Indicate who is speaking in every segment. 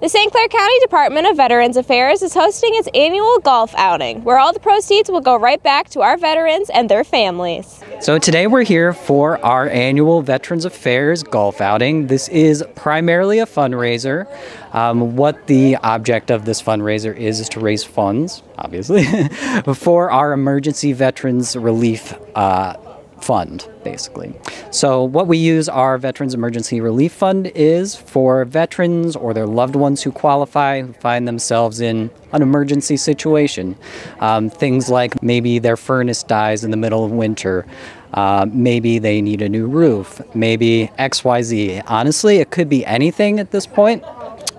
Speaker 1: The St. Clair County Department of Veterans Affairs is hosting its annual golf outing, where all the proceeds will go right back to our veterans and their families.
Speaker 2: So today we're here for our annual Veterans Affairs golf outing. This is primarily a fundraiser. Um, what the object of this fundraiser is is to raise funds, obviously, for our emergency veterans relief uh, fund, basically. So, what we use our Veterans Emergency Relief Fund is for veterans or their loved ones who qualify, who find themselves in an emergency situation. Um, things like maybe their furnace dies in the middle of winter. Uh, maybe they need a new roof. Maybe XYZ. Honestly, it could be anything at this point.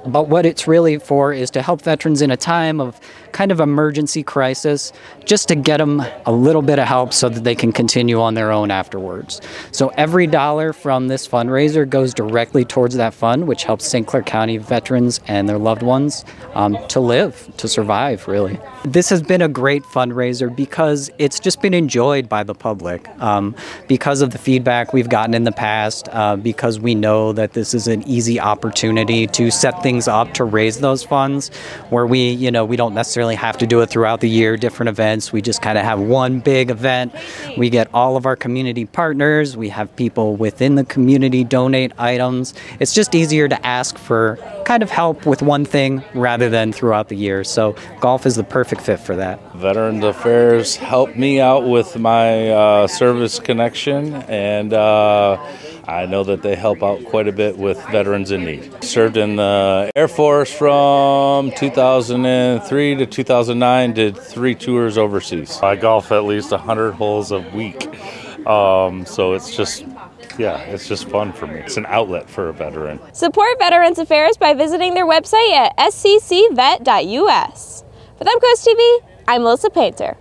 Speaker 2: But what it's really for is to help veterans in a time of kind of emergency crisis, just to get them a little bit of help so that they can continue on their own afterwards. So every dollar from this fundraiser goes directly towards that fund, which helps St. Clair County veterans and their loved ones um, to live, to survive, really. This has been a great fundraiser because it's just been enjoyed by the public. Um, because of the feedback we've gotten in the past, uh, because we know that this is an easy opportunity to set things up to raise those funds, where we, you know, we don't necessarily have to do it throughout the year, different events. We just kind of have one big event. We get all of our community partners. We have people within the community donate items. It's just easier to ask for kind of help with one thing rather than throughout the year. So golf is the perfect fit for that.
Speaker 3: Veterans Affairs helped me out with my uh, service connection, and uh, I know that they help out quite a bit with veterans in need. Served in the Air Force from 2003 to 2009, did three tours overseas. I golf at least 100 holes a week, um, so it's just yeah, it's just fun for me. It's an outlet for a veteran.
Speaker 1: Support Veterans Affairs by visiting their website at sccvet.us. Thumbcoast TV, I'm Melissa Painter.